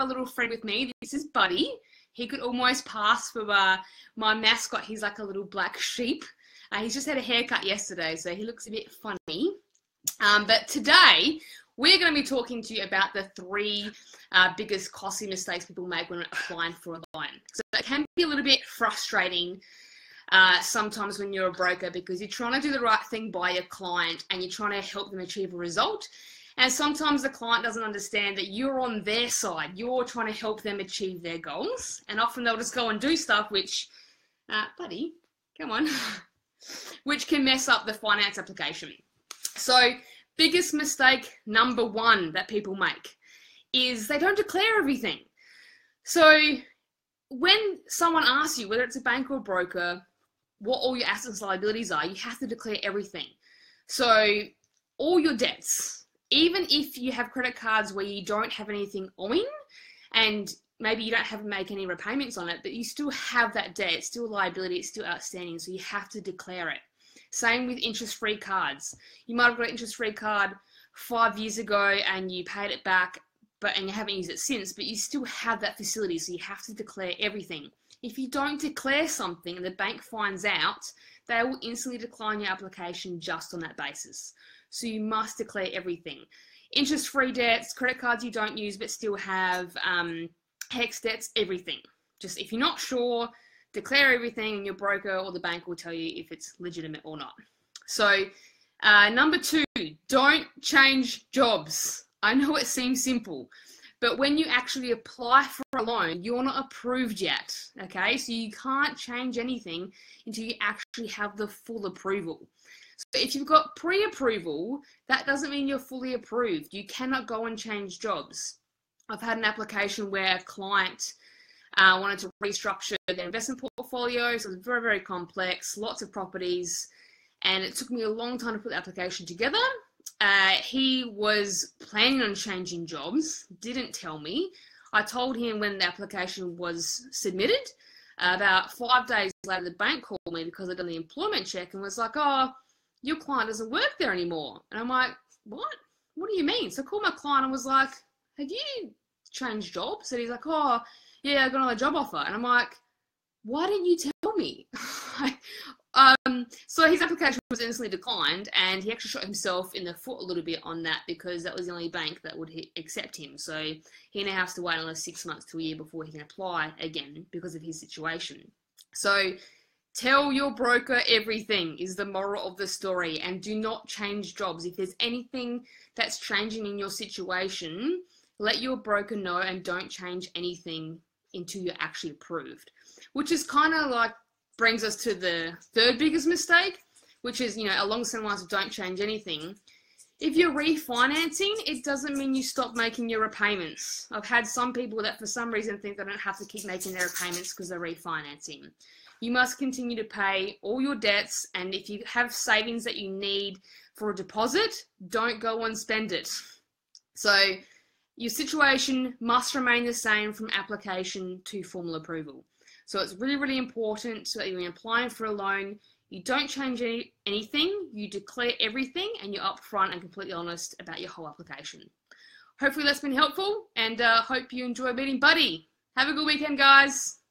a little friend with me. This is Buddy. He could almost pass for uh, my mascot. He's like a little black sheep. Uh, he's just had a haircut yesterday, so he looks a bit funny. Um, but today, we're going to be talking to you about the three uh, biggest costly mistakes people make when applying for a loan. So it can be a little bit frustrating uh, sometimes when you're a broker because you're trying to do the right thing by your client and you're trying to help them achieve a result. And sometimes the client doesn't understand that you're on their side. You're trying to help them achieve their goals. And often they'll just go and do stuff which, uh, buddy, come on, which can mess up the finance application. So, biggest mistake number one that people make is they don't declare everything. So, when someone asks you, whether it's a bank or a broker, what all your assets and liabilities are, you have to declare everything. So, all your debts, even if you have credit cards where you don't have anything owing and maybe you don't have to make any repayments on it, but you still have that debt, it's still a liability, it's still outstanding, so you have to declare it. Same with interest free cards. You might have got an interest free card five years ago and you paid it back, but and you haven't used it since, but you still have that facility, so you have to declare everything. If you don't declare something and the bank finds out, they will instantly decline your application just on that basis. So you must declare everything. Interest free debts, credit cards you don't use but still have, um, HECS debts, everything. Just if you're not sure, declare everything and your broker or the bank will tell you if it's legitimate or not. So, uh, number two, don't change jobs. I know it seems simple, but when you actually apply for a loan, you're not approved yet. Okay, so you can't change anything until you actually have the full approval. So if you've got pre-approval, that doesn't mean you're fully approved. You cannot go and change jobs. I've had an application where a client uh, wanted to restructure their investment portfolio. So it was very, very complex, lots of properties, and it took me a long time to put the application together. Uh, he was planning on changing jobs, didn't tell me. I told him when the application was submitted. Uh, about five days later, the bank called me because I'd done the employment check and was like, "Oh, your client doesn't work there anymore. And I'm like, what? What do you mean? So I called my client and was like, have you changed jobs? And he's like, oh, yeah, I got another job offer. And I'm like, why didn't you tell me? um, so his application was instantly declined, and he actually shot himself in the foot a little bit on that because that was the only bank that would accept him. So he now has to wait another six months to a year before he can apply again because of his situation. So Tell your broker everything is the moral of the story and do not change jobs. If there's anything that's changing in your situation, let your broker know and don't change anything until you're actually approved. Which is kind of like brings us to the third biggest mistake, which is, you know, along same lines of don't change anything. If you're refinancing, it doesn't mean you stop making your repayments. I've had some people that for some reason think they don't have to keep making their repayments because they're refinancing you must continue to pay all your debts. And if you have savings that you need for a deposit, don't go and spend it. So your situation must remain the same from application to formal approval. So it's really, really important that when you're applying for a loan, you don't change any, anything, you declare everything, and you're upfront and completely honest about your whole application. Hopefully that's been helpful, and uh, hope you enjoy meeting Buddy. Have a good weekend, guys.